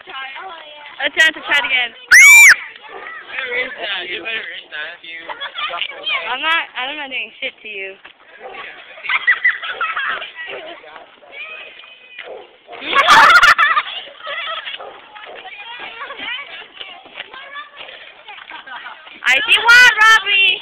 attempt to try it again. Better erase that. You better erase that if you that. I'm not, I'm not doing shit to you. I see one, Robbie!